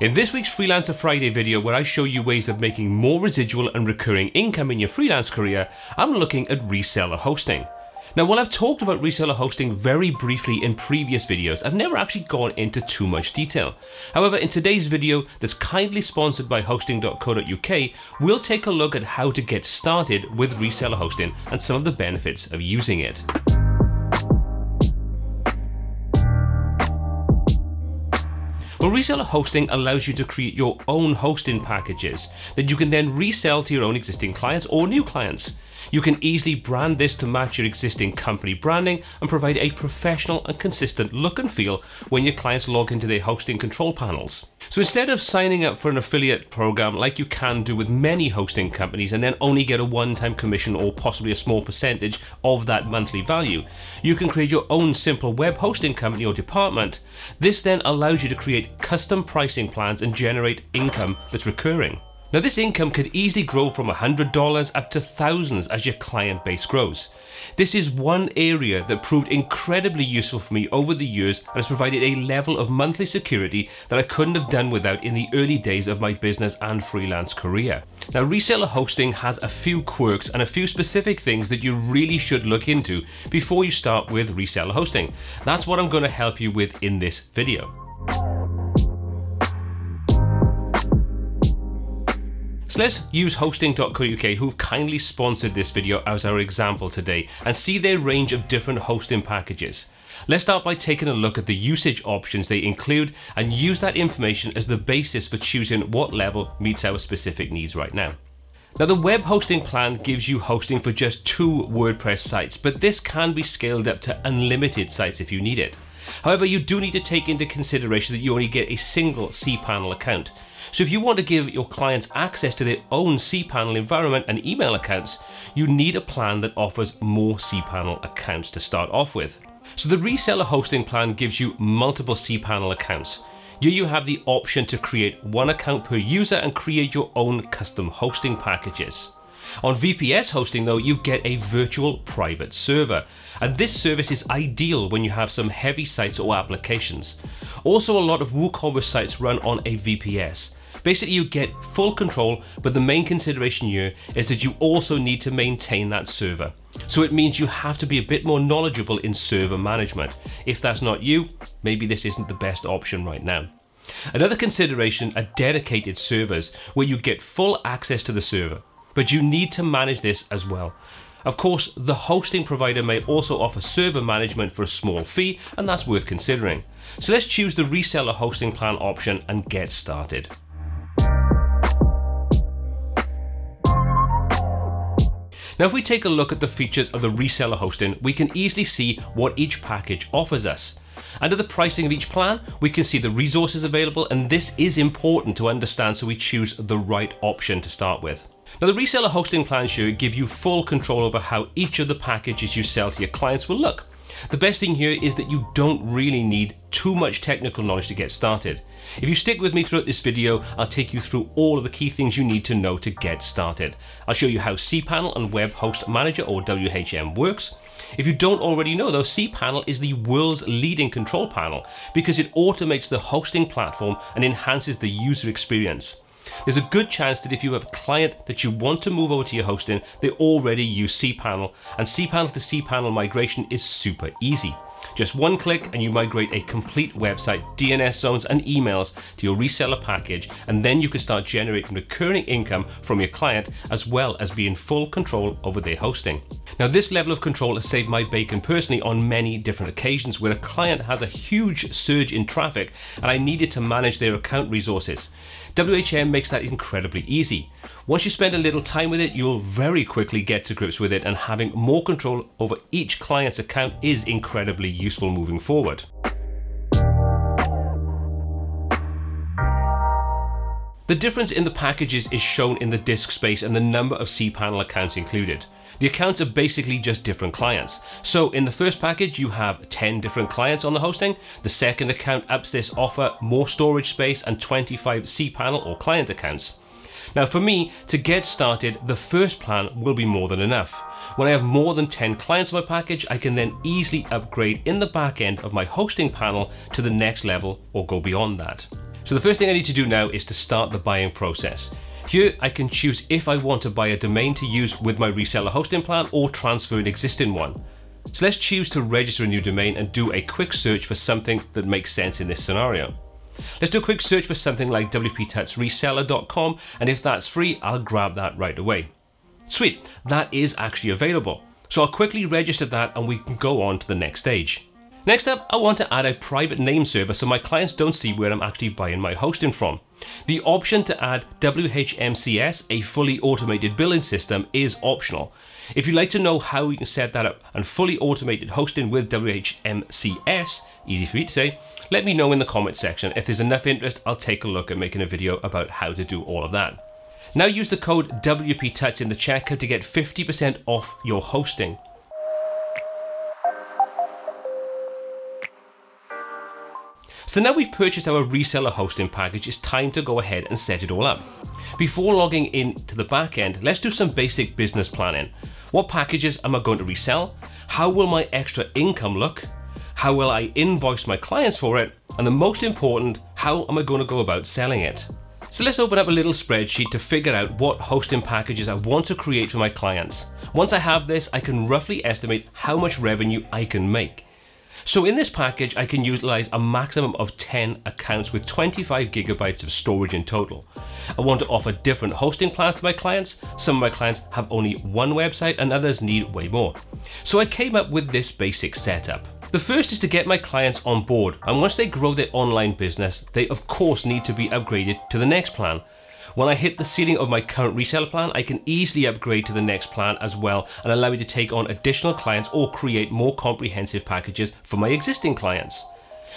In this week's Freelancer Friday video where I show you ways of making more residual and recurring income in your freelance career, I'm looking at reseller hosting. Now while I've talked about reseller hosting very briefly in previous videos, I've never actually gone into too much detail. However, in today's video that's kindly sponsored by hosting.co.uk, we'll take a look at how to get started with reseller hosting and some of the benefits of using it. Well, reseller hosting allows you to create your own hosting packages that you can then resell to your own existing clients or new clients. You can easily brand this to match your existing company branding and provide a professional and consistent look and feel when your clients log into their hosting control panels. So instead of signing up for an affiliate program like you can do with many hosting companies and then only get a one-time commission or possibly a small percentage of that monthly value, you can create your own simple web hosting company or department. This then allows you to create custom pricing plans and generate income that's recurring. Now this income could easily grow from $100 up to thousands as your client base grows. This is one area that proved incredibly useful for me over the years and has provided a level of monthly security that I couldn't have done without in the early days of my business and freelance career. Now reseller hosting has a few quirks and a few specific things that you really should look into before you start with reseller hosting. That's what I'm going to help you with in this video. So let's use hosting.co.uk who've kindly sponsored this video as our example today and see their range of different hosting packages. Let's start by taking a look at the usage options they include and use that information as the basis for choosing what level meets our specific needs right now. Now the web hosting plan gives you hosting for just two WordPress sites, but this can be scaled up to unlimited sites if you need it. However, you do need to take into consideration that you only get a single cPanel account. So if you want to give your clients access to their own cPanel environment and email accounts, you need a plan that offers more cPanel accounts to start off with. So the reseller hosting plan gives you multiple cPanel accounts. Here you have the option to create one account per user and create your own custom hosting packages. On VPS hosting though, you get a virtual private server. And this service is ideal when you have some heavy sites or applications. Also a lot of WooCommerce sites run on a VPS. Basically you get full control, but the main consideration here is that you also need to maintain that server. So it means you have to be a bit more knowledgeable in server management. If that's not you, maybe this isn't the best option right now. Another consideration are dedicated servers where you get full access to the server, but you need to manage this as well. Of course, the hosting provider may also offer server management for a small fee, and that's worth considering. So let's choose the reseller hosting plan option and get started. Now if we take a look at the features of the reseller hosting, we can easily see what each package offers us. Under the pricing of each plan, we can see the resources available and this is important to understand so we choose the right option to start with. Now the reseller hosting plans here give you full control over how each of the packages you sell to your clients will look. The best thing here is that you don't really need too much technical knowledge to get started. If you stick with me throughout this video, I'll take you through all of the key things you need to know to get started. I'll show you how cPanel and Web Host Manager or WHM works. If you don't already know though, cPanel is the world's leading control panel because it automates the hosting platform and enhances the user experience. There's a good chance that if you have a client that you want to move over to your hosting, they already use cPanel, and cPanel to cPanel migration is super easy. Just one click and you migrate a complete website, DNS zones and emails to your reseller package and then you can start generating recurring income from your client as well as be in full control over their hosting. Now this level of control has saved my bacon personally on many different occasions where a client has a huge surge in traffic and I needed to manage their account resources. WHM makes that incredibly easy. Once you spend a little time with it, you'll very quickly get to grips with it and having more control over each client's account is incredibly useful moving forward. The difference in the packages is shown in the disk space and the number of cPanel accounts included. The accounts are basically just different clients. So in the first package, you have 10 different clients on the hosting. The second account ups this offer more storage space and 25 cPanel or client accounts. Now for me, to get started, the first plan will be more than enough. When I have more than 10 clients on my package, I can then easily upgrade in the back end of my hosting panel to the next level or go beyond that. So the first thing I need to do now is to start the buying process. Here I can choose if I want to buy a domain to use with my reseller hosting plan or transfer an existing one. So let's choose to register a new domain and do a quick search for something that makes sense in this scenario. Let's do a quick search for something like wptutsreseller.com and if that's free, I'll grab that right away. Sweet, that is actually available. So I'll quickly register that and we can go on to the next stage. Next up, I want to add a private name server so my clients don't see where I'm actually buying my hosting from. The option to add WHMCS, a fully automated billing system, is optional. If you'd like to know how you can set that up and fully automated hosting with WHMCS, easy for me to say, let me know in the comments section. If there's enough interest, I'll take a look at making a video about how to do all of that. Now use the code WPTuts in the checkout to get 50% off your hosting. So now we've purchased our reseller hosting package, it's time to go ahead and set it all up. Before logging in to the back end, let's do some basic business planning. What packages am I going to resell? How will my extra income look? How will I invoice my clients for it? And the most important, how am I going to go about selling it? So let's open up a little spreadsheet to figure out what hosting packages I want to create for my clients. Once I have this, I can roughly estimate how much revenue I can make. So in this package, I can utilize a maximum of 10 accounts with 25 gigabytes of storage in total. I want to offer different hosting plans to my clients. Some of my clients have only one website and others need way more. So I came up with this basic setup. The first is to get my clients on board, and once they grow their online business, they of course need to be upgraded to the next plan. When I hit the ceiling of my current reseller plan, I can easily upgrade to the next plan as well and allow me to take on additional clients or create more comprehensive packages for my existing clients.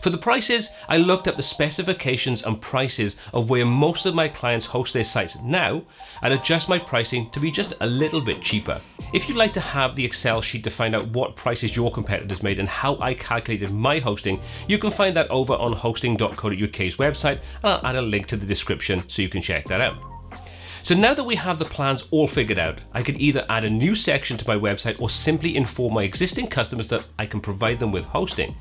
For the prices, I looked up the specifications and prices of where most of my clients host their sites now and adjust my pricing to be just a little bit cheaper. If you'd like to have the Excel sheet to find out what prices your competitors made and how I calculated my hosting, you can find that over on hosting.co.uk's website and I'll add a link to the description so you can check that out. So now that we have the plans all figured out, I can either add a new section to my website or simply inform my existing customers that I can provide them with hosting.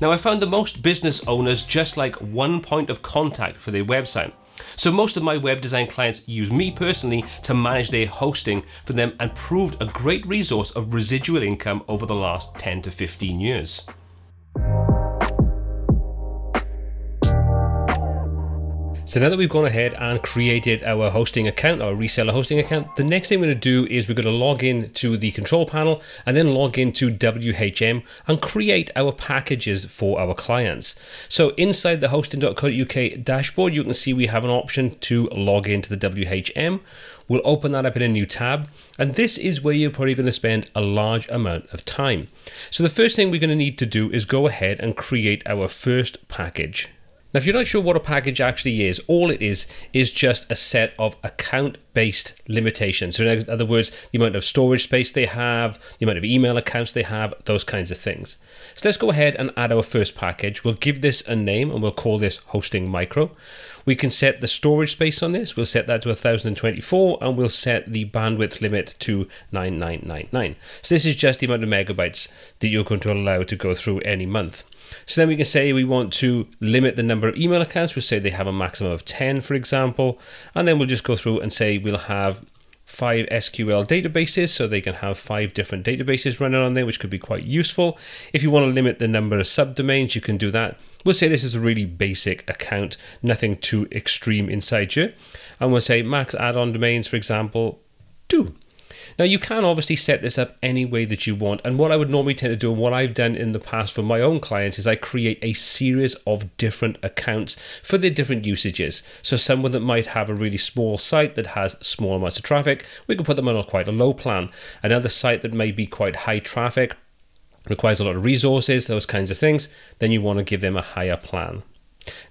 Now I found that most business owners just like one point of contact for their website. So most of my web design clients use me personally to manage their hosting for them and proved a great resource of residual income over the last 10 to 15 years. So now that we've gone ahead and created our hosting account, our reseller hosting account, the next thing we're going to do is we're going to log in to the control panel and then log into WHM and create our packages for our clients. So inside the hosting.co.uk dashboard, you can see we have an option to log into the WHM. We'll open that up in a new tab, and this is where you're probably going to spend a large amount of time. So the first thing we're going to need to do is go ahead and create our first package. Now, if you're not sure what a package actually is, all it is is just a set of account based limitations. So, in other words, the amount of storage space they have, the amount of email accounts they have, those kinds of things. So, let's go ahead and add our first package. We'll give this a name and we'll call this Hosting Micro. We can set the storage space on this. We'll set that to 1024 and we'll set the bandwidth limit to 9999. So, this is just the amount of megabytes that you're going to allow to go through any month. So then we can say we want to limit the number of email accounts. We'll say they have a maximum of 10, for example. And then we'll just go through and say we'll have five SQL databases, so they can have five different databases running on there, which could be quite useful. If you want to limit the number of subdomains, you can do that. We'll say this is a really basic account, nothing too extreme inside here. And we'll say max add-on domains, for example, two. Now you can obviously set this up any way that you want and what I would normally tend to do and what I've done in the past for my own clients is I create a series of different accounts for their different usages. So someone that might have a really small site that has small amounts of traffic, we can put them on a quite a low plan. Another site that may be quite high traffic, requires a lot of resources, those kinds of things, then you want to give them a higher plan.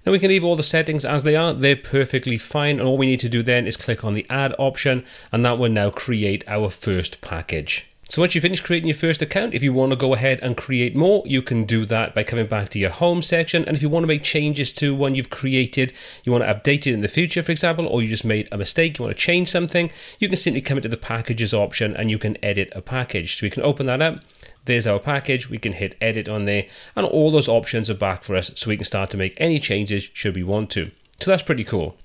Now we can leave all the settings as they are, they're perfectly fine and all we need to do then is click on the add option and that will now create our first package. So once you finish creating your first account, if you want to go ahead and create more, you can do that by coming back to your home section. And if you want to make changes to one you've created, you want to update it in the future, for example, or you just made a mistake, you want to change something, you can simply come into the packages option and you can edit a package. So we can open that up there's our package. We can hit edit on there and all those options are back for us so we can start to make any changes should we want to. So that's pretty cool.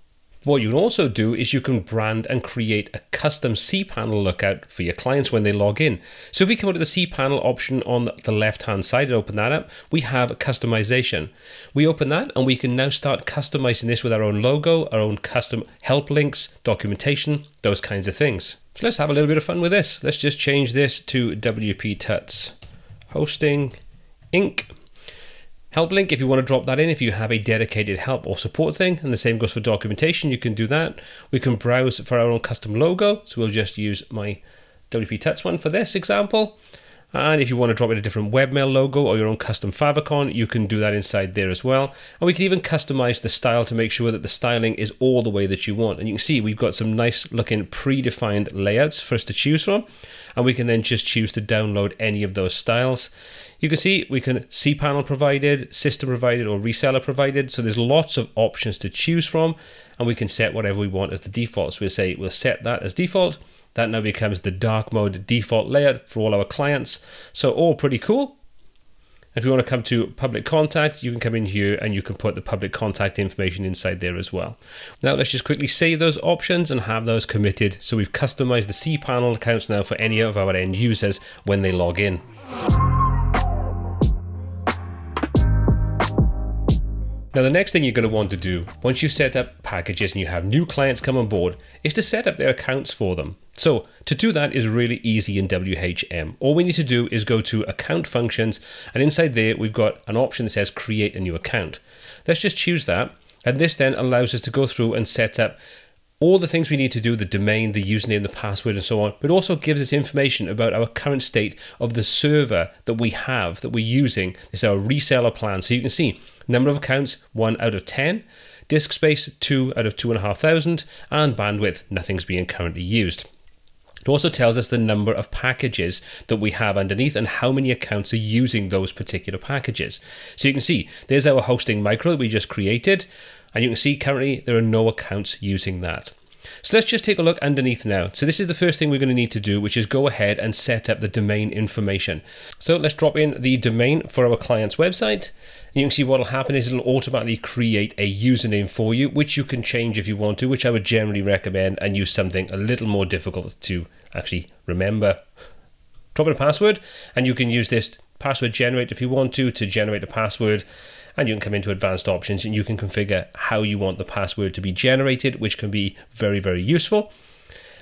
What you can also do is you can brand and create a custom cPanel lookout for your clients when they log in. So if we come to the cPanel option on the left hand side and open that up, we have customization. We open that and we can now start customizing this with our own logo, our own custom help links, documentation, those kinds of things. So let's have a little bit of fun with this. Let's just change this to WP Tuts Hosting Inc help link if you want to drop that in if you have a dedicated help or support thing and the same goes for documentation you can do that. We can browse for our own custom logo so we'll just use my WP Tuts one for this example and if you want to drop in a different webmail logo or your own custom favicon, you can do that inside there as well. And we can even customize the style to make sure that the styling is all the way that you want. And you can see we've got some nice looking predefined layouts for us to choose from. And we can then just choose to download any of those styles. You can see we can cPanel provided, system provided, or reseller provided. So there's lots of options to choose from, and we can set whatever we want as the default. So we'll say we'll set that as default. That now becomes the dark mode default layout for all our clients. So all pretty cool. If you want to come to public contact, you can come in here and you can put the public contact information inside there as well. Now let's just quickly save those options and have those committed. So we've customized the cPanel accounts now for any of our end users when they log in. Now the next thing you're going to want to do, once you've set up packages and you have new clients come on board, is to set up their accounts for them. So to do that is really easy in WHM. All we need to do is go to account functions and inside there we've got an option that says create a new account. Let's just choose that and this then allows us to go through and set up all the things we need to do the domain, the username, the password, and so on, but also gives us information about our current state of the server that we have that we're using. Is our reseller plan. So you can see number of accounts 1 out of 10, disk space 2 out of 2,500, and bandwidth nothing's being currently used. It also tells us the number of packages that we have underneath and how many accounts are using those particular packages. So you can see there's our hosting micro that we just created. And you can see currently there are no accounts using that. So let's just take a look underneath now. So this is the first thing we're going to need to do, which is go ahead and set up the domain information. So let's drop in the domain for our client's website. You can see what will happen is it'll automatically create a username for you, which you can change if you want to, which I would generally recommend and use something a little more difficult to actually remember. Drop in a password and you can use this password generate if you want to to generate a password and you can come into advanced options and you can configure how you want the password to be generated, which can be very, very useful.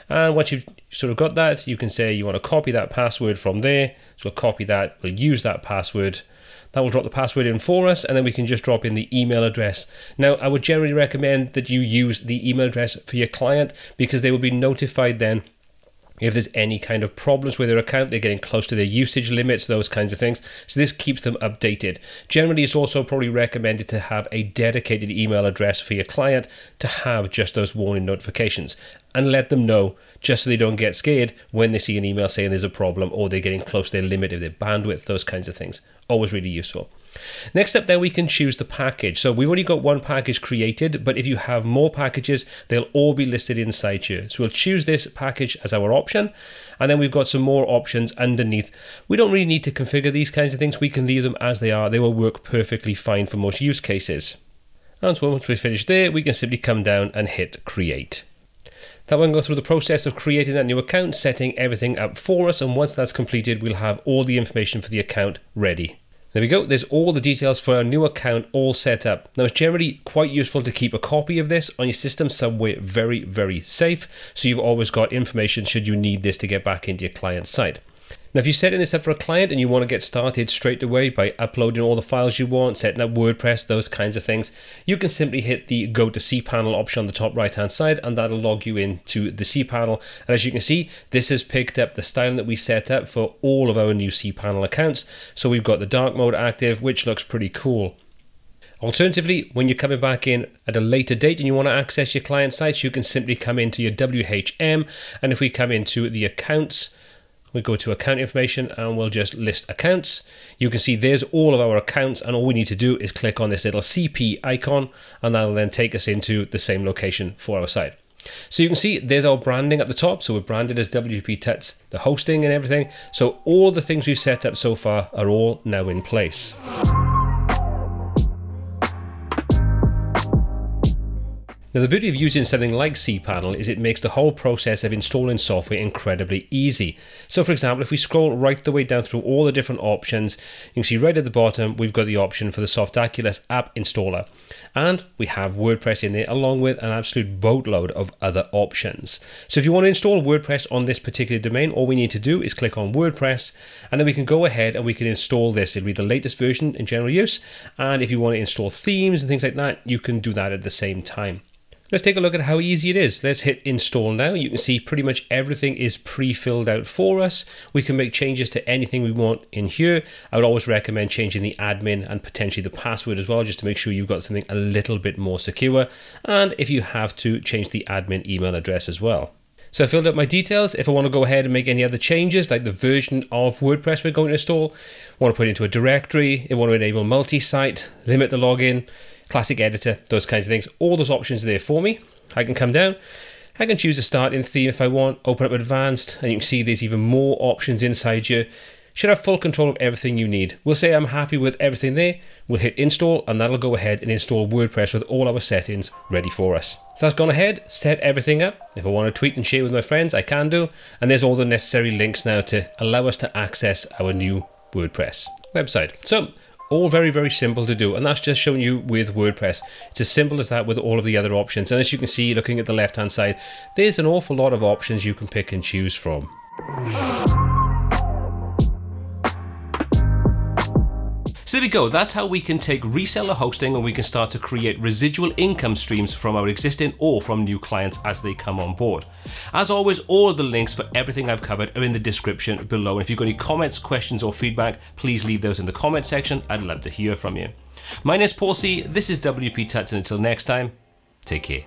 And once you've sort of got that, you can say you want to copy that password from there. So we'll copy that, we'll use that password. That will drop the password in for us, and then we can just drop in the email address. Now, I would generally recommend that you use the email address for your client because they will be notified then if there's any kind of problems with their account, they're getting close to their usage limits, those kinds of things. So this keeps them updated. Generally, it's also probably recommended to have a dedicated email address for your client to have just those warning notifications and let them know just so they don't get scared when they see an email saying there's a problem or they're getting close to their limit of their bandwidth, those kinds of things. Always really useful. Next up then we can choose the package. So we've already got one package created, but if you have more packages, they'll all be listed inside here. So we'll choose this package as our option. And then we've got some more options underneath. We don't really need to configure these kinds of things. We can leave them as they are. They will work perfectly fine for most use cases. And so once we finish there, we can simply come down and hit create. That will go through the process of creating that new account, setting everything up for us, and once that's completed, we'll have all the information for the account ready. There we go, there's all the details for our new account all set up. Now it's generally quite useful to keep a copy of this on your system somewhere very, very safe, so you've always got information should you need this to get back into your client site. Now, if you're setting this up for a client and you want to get started straight away by uploading all the files you want, setting up WordPress, those kinds of things, you can simply hit the Go to cPanel option on the top right hand side and that'll log you into the cPanel. And as you can see, this has picked up the styling that we set up for all of our new cPanel accounts. So we've got the dark mode active, which looks pretty cool. Alternatively, when you're coming back in at a later date and you want to access your client sites, you can simply come into your WHM. And if we come into the accounts, we go to account information and we'll just list accounts. You can see there's all of our accounts and all we need to do is click on this little CP icon and that'll then take us into the same location for our site. So you can see there's our branding at the top. So we're branded as WP Tuts, the hosting and everything. So all the things we've set up so far are all now in place. Now the beauty of using something like cPanel is it makes the whole process of installing software incredibly easy. So for example, if we scroll right the way down through all the different options, you can see right at the bottom, we've got the option for the Softaculous app installer. And we have WordPress in there along with an absolute boatload of other options. So if you want to install WordPress on this particular domain, all we need to do is click on WordPress and then we can go ahead and we can install this. It'll be the latest version in general use. And if you want to install themes and things like that, you can do that at the same time. Let's take a look at how easy it is. Let's hit install now. You can see pretty much everything is pre-filled out for us. We can make changes to anything we want in here. I would always recommend changing the admin and potentially the password as well, just to make sure you've got something a little bit more secure. And if you have to, change the admin email address as well. So I filled out my details. If I want to go ahead and make any other changes, like the version of WordPress we're going to install, want to put it into a directory, if I want to enable multi-site, limit the login, classic editor, those kinds of things. All those options are there for me. I can come down. I can choose a starting theme if I want, open up advanced, and you can see there's even more options inside here. Should have full control of everything you need. We'll say I'm happy with everything there. We'll hit install and that'll go ahead and install WordPress with all our settings ready for us. So that's gone ahead, set everything up. If I want to tweet and share with my friends, I can do. And there's all the necessary links now to allow us to access our new WordPress website. So all very, very simple to do. And that's just showing you with WordPress. It's as simple as that with all of the other options. And as you can see, looking at the left-hand side, there's an awful lot of options you can pick and choose from. So there we go, that's how we can take reseller hosting and we can start to create residual income streams from our existing or from new clients as they come on board. As always, all the links for everything I've covered are in the description below. And if you've got any comments, questions, or feedback, please leave those in the comment section. I'd love to hear from you. My name is Paul C. This is WP Tuts, and until next time, take care.